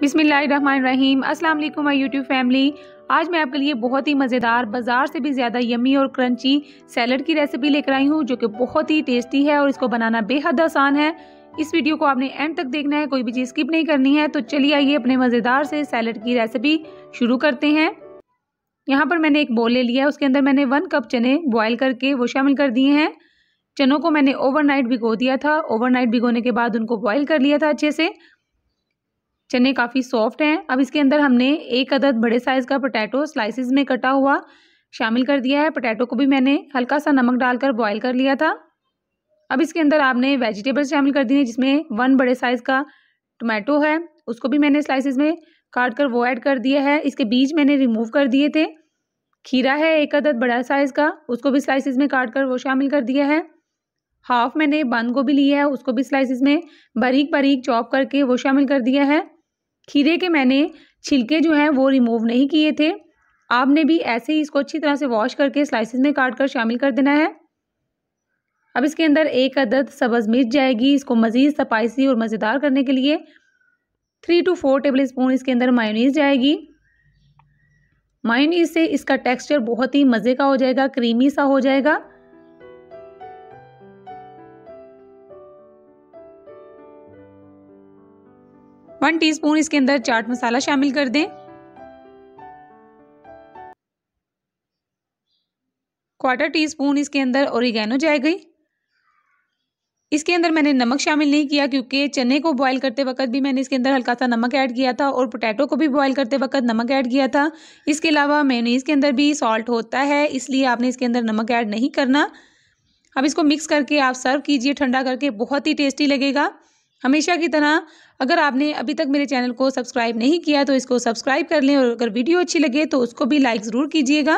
बिसमीम अस्सलाम वालेकुम माय यूट्यूब फैमिली। आज मैं आपके लिए बहुत ही मज़ेदार, बाज़ार से भी ज़्यादा यमी और क्रंची सैलड की रेसिपी लेकर आई हूँ, जो कि बहुत ही टेस्टी है और इसको बनाना बेहद आसान है। इस वीडियो को आपने एंड तक देखना है, कोई भी चीज़ स्किप नहीं करनी है। तो चलिए आइए अपने मज़ेदार से सैलड की रेसिपी शुरू करते हैं। यहाँ पर मैंने एक बोल ले लिया है, उसके अंदर मैंने वन कप चने बॉयल करके वो शामिल कर दिए हैं। चनों को मैंने ओवरनाइट भिगो दिया था। ओवरनाइट भिगोने के बाद उनको बॉयल कर लिया था अच्छे से। चने काफ़ी सॉफ्ट हैं। अब इसके अंदर हमने एक अदद बड़े साइज़ का पोटैटो स्लाइसिस में कटा हुआ शामिल कर दिया है। पोटैटो को भी मैंने हल्का सा नमक डालकर बॉयल कर लिया था। अब इसके अंदर आपने वेजिटेबल्स शामिल कर दिए, जिसमें वन बड़े साइज़ का टोमेटो है। उसको भी मैंने स्लाइसिस में काट कर वो ऐड कर दिया है। इसके बीज मैंने रिमूव कर दिए थे। खीरा है एक अदद बड़ा साइज़ का। उसको भी स्लाइसिस में काट कर वो शामिल कर दिया है। हाफ़ मैंने बंद गोभी लिया है। उसको भी स्लाइसिस में बारीक बारीक चॉप करके वो शामिल कर दिया है। खीरे के मैंने छिलके जो हैं वो रिमूव नहीं किए थे। आपने भी ऐसे ही इसको अच्छी तरह से वॉश करके स्लाइसिस में काट कर शामिल कर देना है। अब इसके अंदर एक अदद सब्ज़ मिर्च जाएगी, इसको मज़ीद स्पाइसी और मज़ेदार करने के लिए। Three two four tablespoon इसके अंदर मायोनीज़ जाएगी। मायोनीज़ से इसका टेक्सचर बहुत ही मज़े का हो जाएगा क्रीमी सा हो जाएगा। वन टीस्पून इसके अंदर चाट मसाला शामिल कर दें। क्वार्टर टी स्पून इसके अंदर ओरिगेनो जाएगी इसके अंदर मैंने नमक शामिल नहीं किया क्योंकि चने को बॉईल करते वक्त भी मैंने इसके अंदर हल्का सा नमक ऐड किया था और पोटैटो को भी बॉईल करते वक्त नमक ऐड किया था। इसके अलावा मेयोनीज़ के अंदर भी सॉल्ट होता है, इसलिए आपने इसके अंदर नमक ऐड नहीं करना। अब इसको मिक्स करके आप सर्व कीजिए, ठंडा करके, बहुत ही टेस्टी लगेगा। हमेशा की तरह, अगर आपने अभी तक मेरे चैनल को सब्सक्राइब नहीं किया तो इसको सब्सक्राइब कर लें और अगर वीडियो अच्छी लगे तो उसको भी लाइक ज़रूर कीजिएगा।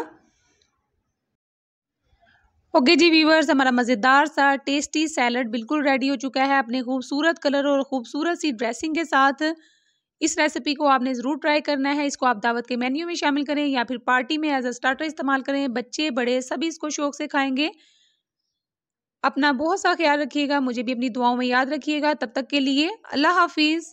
ओके okay जी व्यूवर्स हमारा मज़ेदार सा टेस्टी सैलड बिल्कुल रेडी हो चुका है। अपने खूबसूरत कलर और ख़ूबसूरत सी ड्रेसिंग के साथ इस रेसिपी को आपने ज़रूर ट्राई करना है। इसको आप दावत के मेन्यू में शामिल करें या फिर पार्टी में एज अ स्टार्टर इस्तेमाल करें। बच्चे, बड़े सभी इसको शौक से खाएँगे। अपना बहुत सा ख्याल रखिएगा, मुझे भी अपनी दुआओं में याद रखिएगा। तब तक के लिए अल्लाह हाफिज़।